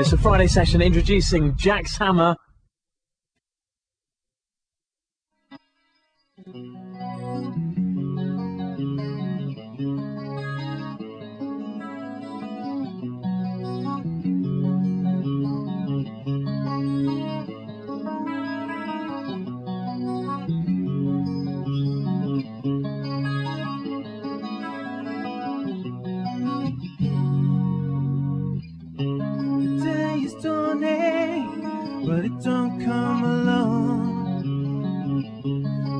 It's a Friday session introducing Jack's Hammer. But it don't come alone.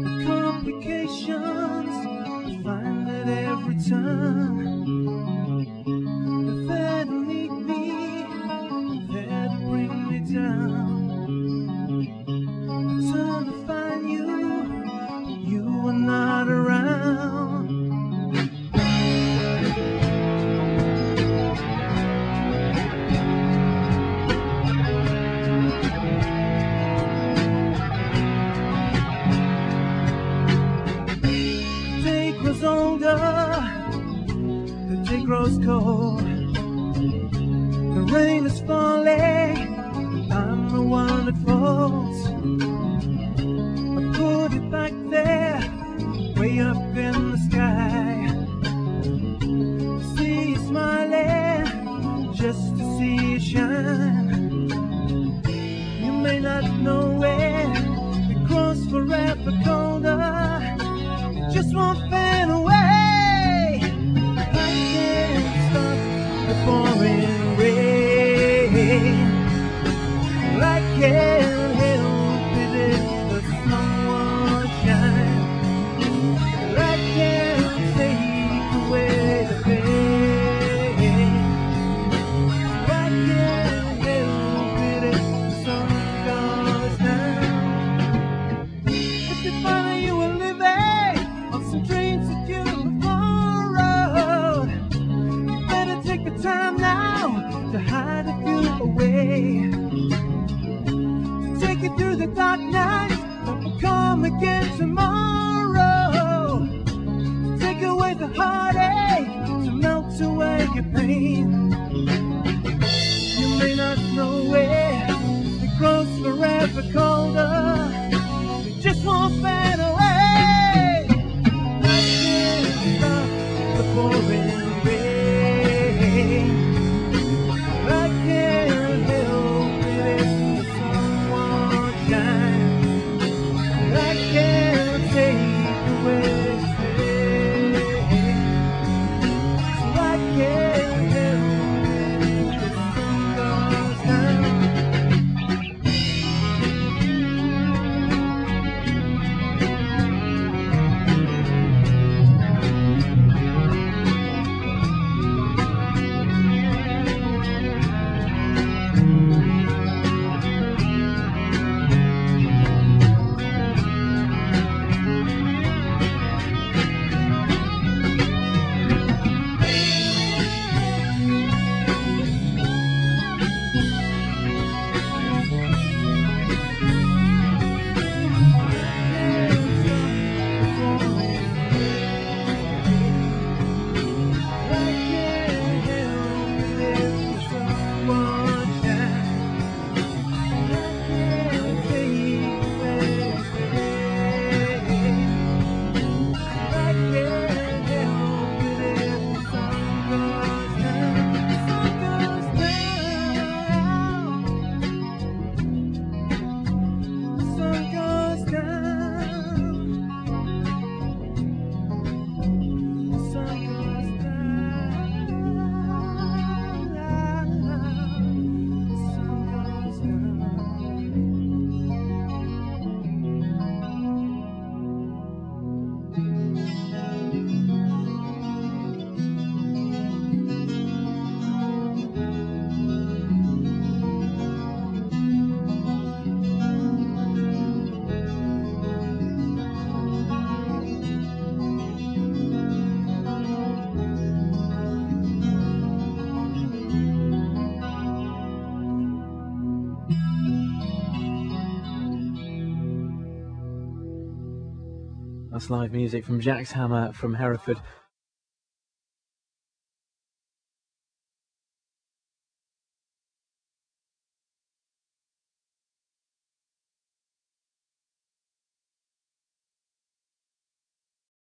The complications, I find it every time. The cold. The rain is falling, I'm the one that falls. I put it back there, way up in the sky. See you smiling, just to see you shine. You may not know it grows forever colder. It just won't you through the dark night come again tomorrow. Take away the heartache, to melt away your pain. That's live music from Jack's Hammer from Hereford.